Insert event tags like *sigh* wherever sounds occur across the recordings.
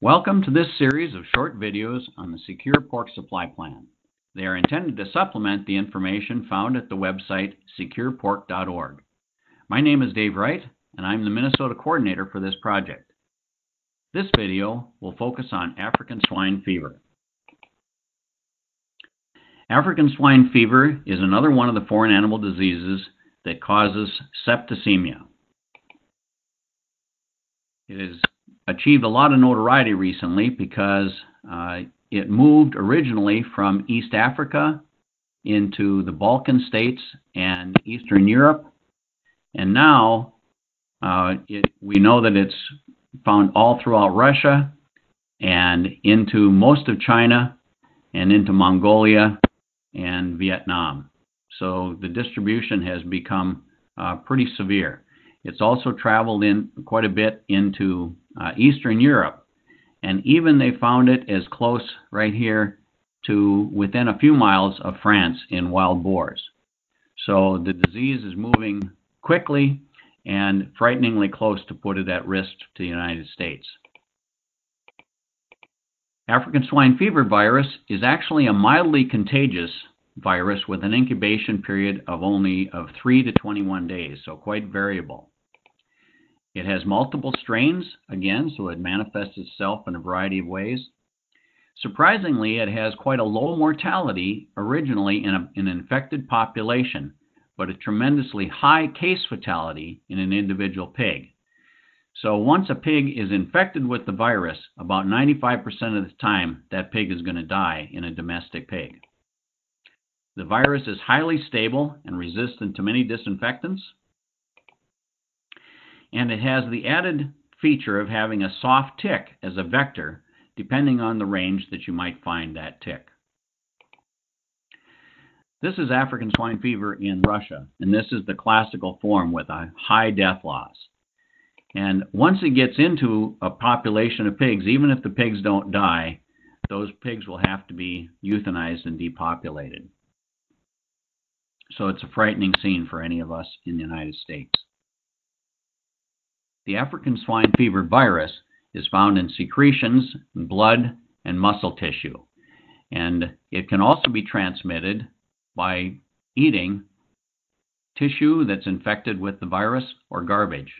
Welcome to this series of short videos on the Secure Pork Supply Plan. They are intended to supplement the information found at the website securepork.org. My name is Dave Wright, and I'm the Minnesota coordinator for this project. This video will focus on African swine fever. African swine fever is another one of the foreign animal diseases that causes septicemia. It has achieved a lot of notoriety recently because uh, it moved originally from East Africa into the Balkan states and Eastern Europe. And now uh, it, we know that it's found all throughout Russia and into most of China and into Mongolia and Vietnam. So the distribution has become uh, pretty severe. It's also traveled in quite a bit into uh, Eastern Europe, and even they found it as close right here to within a few miles of France in wild boars. So the disease is moving quickly and frighteningly close to put it at risk to the United States. African swine fever virus is actually a mildly contagious virus with an incubation period of only of 3 to 21 days, so quite variable. It has multiple strains, again, so it manifests itself in a variety of ways. Surprisingly, it has quite a low mortality originally in, a, in an infected population, but a tremendously high case fatality in an individual pig. So once a pig is infected with the virus, about 95% of the time that pig is going to die in a domestic pig. The virus is highly stable and resistant to many disinfectants. And it has the added feature of having a soft tick as a vector, depending on the range that you might find that tick. This is African swine fever in Russia, and this is the classical form with a high death loss. And once it gets into a population of pigs, even if the pigs don't die, those pigs will have to be euthanized and depopulated. So it's a frightening scene for any of us in the United States. The African swine fever virus is found in secretions, blood, and muscle tissue. And it can also be transmitted by eating tissue that's infected with the virus or garbage.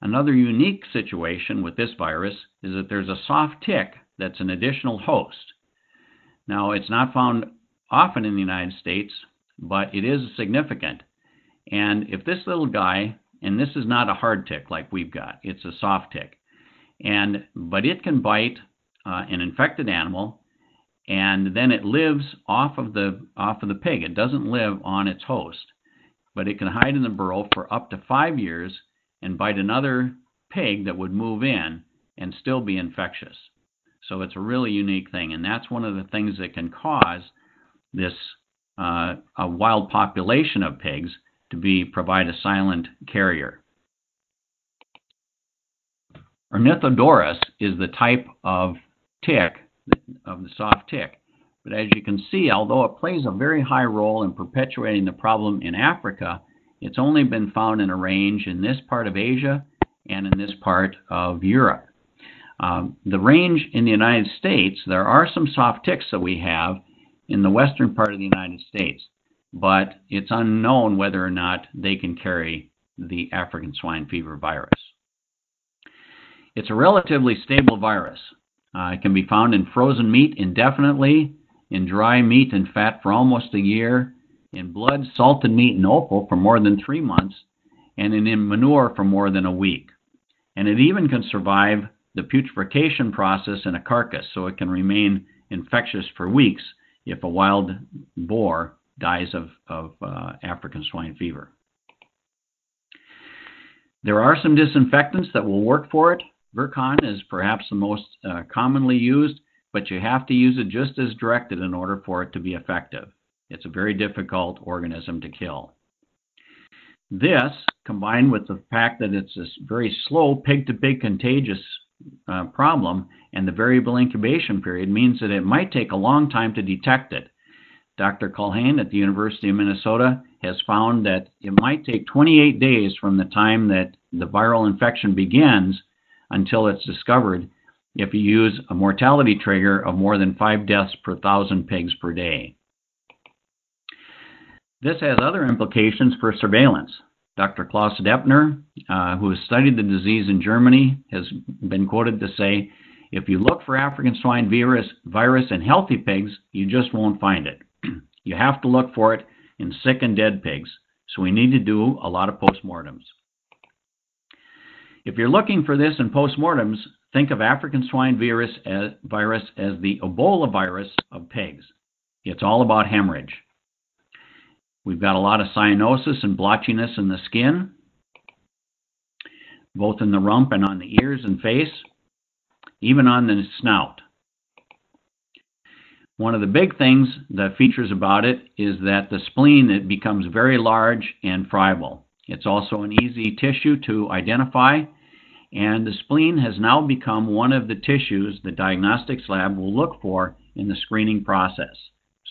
Another unique situation with this virus is that there's a soft tick that's an additional host. Now, it's not found often in the United States, but it is significant. And if this little guy, and this is not a hard tick like we've got, it's a soft tick, and but it can bite uh, an infected animal, and then it lives off of the off of the pig. It doesn't live on its host, but it can hide in the burrow for up to five years and bite another pig that would move in and still be infectious. So it's a really unique thing, and that's one of the things that can cause this uh, a wild population of pigs to be provide a silent carrier. Ornithodoros is the type of tick, of the soft tick. But as you can see, although it plays a very high role in perpetuating the problem in Africa, it's only been found in a range in this part of Asia and in this part of Europe. Um, the range in the United States, there are some soft ticks that we have, in the western part of the United States, but it's unknown whether or not they can carry the African swine fever virus. It's a relatively stable virus. Uh, it can be found in frozen meat indefinitely, in dry meat and fat for almost a year, in blood, salted meat, and offal for more than three months, and in manure for more than a week. And it even can survive the putrefaction process in a carcass, so it can remain infectious for weeks if a wild boar dies of, of uh, African swine fever. There are some disinfectants that will work for it. Virkon is perhaps the most uh, commonly used, but you have to use it just as directed in order for it to be effective. It's a very difficult organism to kill. This, combined with the fact that it's a very slow pig to pig contagious uh, problem and the variable incubation period means that it might take a long time to detect it. Dr. Culhane at the University of Minnesota has found that it might take 28 days from the time that the viral infection begins until it's discovered. if you use a mortality trigger of more than five deaths per thousand pigs per day. This has other implications for surveillance. Dr. Klaus Depner, uh, who has studied the disease in Germany, has been quoted to say, if you look for African swine virus, virus in healthy pigs, you just won't find it. You have to look for it in sick and dead pigs. So we need to do a lot of postmortems. If you're looking for this in postmortems, think of African swine virus as, virus as the Ebola virus of pigs. It's all about hemorrhage. We've got a lot of cyanosis and blotchiness in the skin, both in the rump and on the ears and face, even on the snout. One of the big things the features about it is that the spleen it becomes very large and friable. It's also an easy tissue to identify, and the spleen has now become one of the tissues the diagnostics lab will look for in the screening process.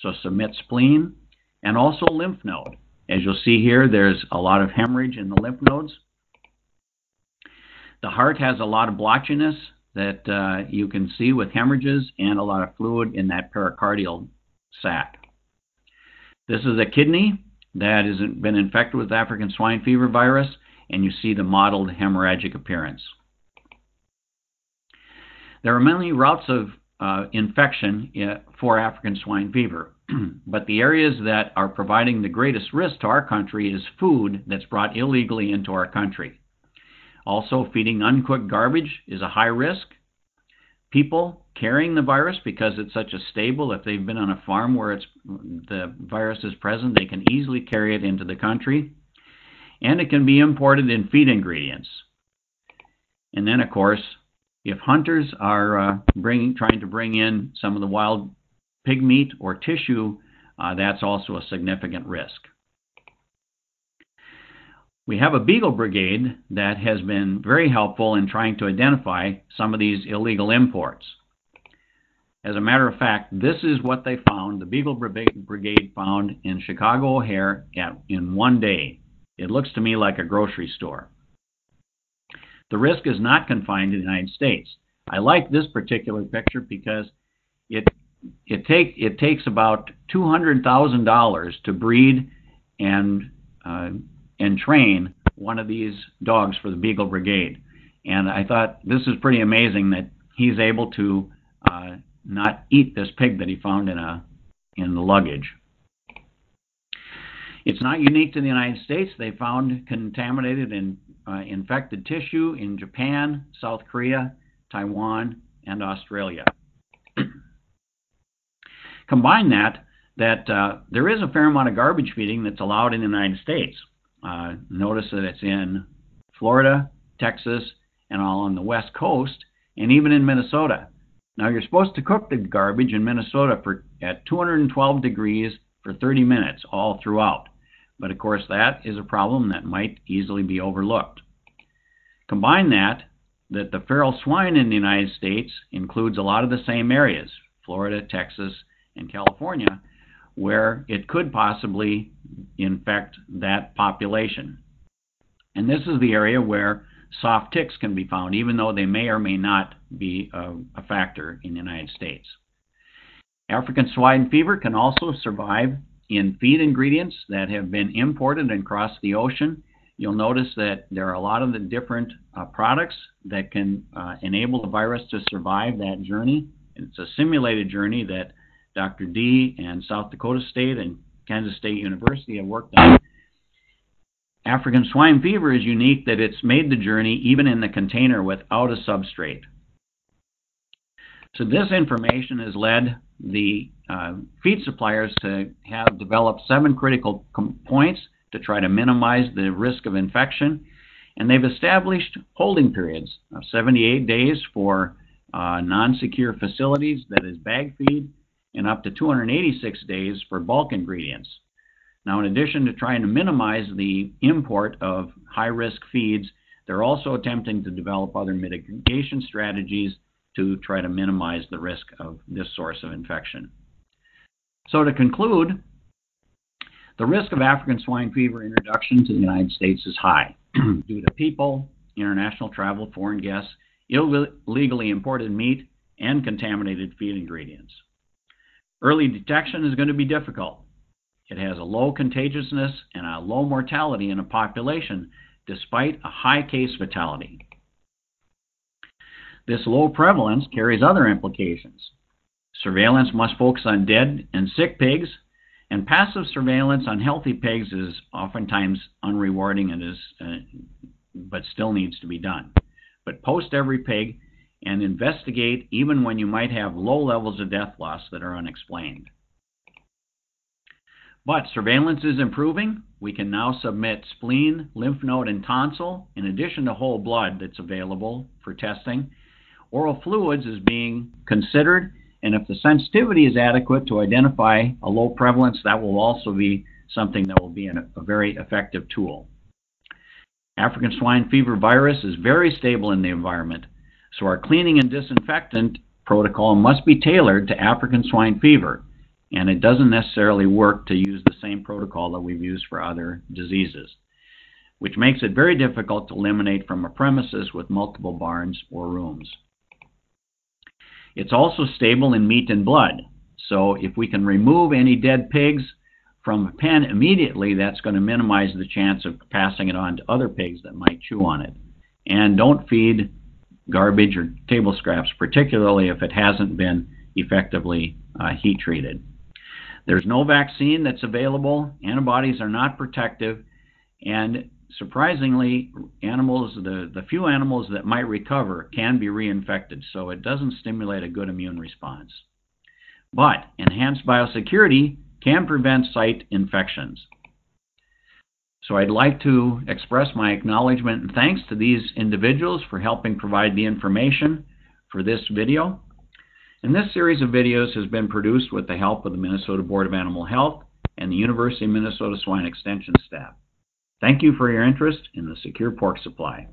So submit spleen and also lymph node. As you'll see here, there's a lot of hemorrhage in the lymph nodes. The heart has a lot of blotchiness that uh, you can see with hemorrhages and a lot of fluid in that pericardial sac. This is a kidney that has been infected with African swine fever virus, and you see the mottled hemorrhagic appearance. There are many routes of uh, infection for African swine fever, *clears throat* but the areas that are providing the greatest risk to our country is food that's brought illegally into our country. Also, feeding uncooked garbage is a high risk. People carrying the virus because it's such a stable, if they've been on a farm where it's the virus is present, they can easily carry it into the country. And it can be imported in feed ingredients. And then, of course, if hunters are uh, bringing, trying to bring in some of the wild pig meat or tissue, uh, that's also a significant risk. We have a Beagle Brigade that has been very helpful in trying to identify some of these illegal imports. As a matter of fact, this is what they found. The Beagle Brigade found in Chicago O'Hare at, in one day. It looks to me like a grocery store. The risk is not confined to the United States. I like this particular picture because it it take it takes about two hundred thousand dollars to breed and uh, and train one of these dogs for the Beagle Brigade. And I thought this is pretty amazing that he's able to uh, not eat this pig that he found in a in the luggage. It's not unique to the United States. They found contaminated and uh, infected tissue in Japan, South Korea, Taiwan, and Australia. *clears throat* Combine that that uh, there is a fair amount of garbage feeding that's allowed in the United States. Uh, notice that it's in Florida, Texas, and all on the west coast, and even in Minnesota. Now you're supposed to cook the garbage in Minnesota for at 212 degrees for 30 minutes all throughout. But of course that is a problem that might easily be overlooked. Combine that that the feral swine in the United States includes a lot of the same areas, Florida, Texas, and California, where it could possibly infect that population. And this is the area where soft ticks can be found, even though they may or may not be a, a factor in the United States. African swine fever can also survive in feed ingredients that have been imported and crossed the ocean. You'll notice that there are a lot of the different uh, products that can uh, enable the virus to survive that journey. It's a simulated journey that Dr. Dee and South Dakota State and Kansas State University have worked on. African swine fever is unique that it's made the journey even in the container without a substrate. So this information has led the uh, feed suppliers to have developed seven critical points to try to minimize the risk of infection. And they've established holding periods of 78 days for uh, non-secure facilities, that is bag feed, and up to 286 days for bulk ingredients. Now, in addition to trying to minimize the import of high risk feeds, they're also attempting to develop other mitigation strategies to try to minimize the risk of this source of infection. So, to conclude, the risk of African swine fever introduction to the United States is high *clears throat* due to people, international travel, foreign guests, illegally imported meat, and contaminated feed ingredients. Early detection is going to be difficult. It has a low contagiousness and a low mortality in a population despite a high case fatality. This low prevalence carries other implications. Surveillance must focus on dead and sick pigs, and passive surveillance on healthy pigs is oftentimes unrewarding and is, uh, but still needs to be done. But post every pig and investigate even when you might have low levels of death loss that are unexplained. But surveillance is improving. We can now submit spleen, lymph node, and tonsil in addition to whole blood that's available for testing. Oral fluids is being considered, and if the sensitivity is adequate to identify a low prevalence, that will also be something that will be a very effective tool. African swine fever virus is very stable in the environment, so our cleaning and disinfectant protocol must be tailored to African swine fever and it doesn't necessarily work to use the same protocol that we've used for other diseases, which makes it very difficult to eliminate from a premises with multiple barns or rooms. It's also stable in meat and blood, so if we can remove any dead pigs from a pen immediately, that's going to minimize the chance of passing it on to other pigs that might chew on it. And don't feed garbage or table scraps, particularly if it hasn't been effectively uh, heat treated. There's no vaccine that's available. Antibodies are not protective. And surprisingly, animals, the, the few animals that might recover can be reinfected. So it doesn't stimulate a good immune response. But enhanced biosecurity can prevent site infections. So I'd like to express my acknowledgement and thanks to these individuals for helping provide the information for this video. And this series of videos has been produced with the help of the Minnesota Board of Animal Health and the University of Minnesota Swine Extension staff. Thank you for your interest in the secure pork supply.